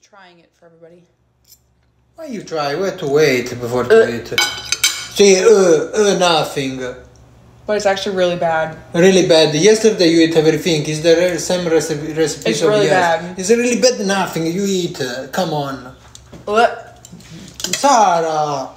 Trying it for everybody. Why you try? We have to wait before uh. to eat. See, uh, uh, nothing. But it's actually really bad. Really bad. Yesterday you eat everything. Is the some same recipe? recipes It's really yes. bad. It's really bad. Nothing. You eat. Come on, What? Sarah.